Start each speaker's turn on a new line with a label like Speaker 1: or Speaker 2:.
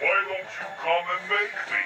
Speaker 1: Why don't you come and make me?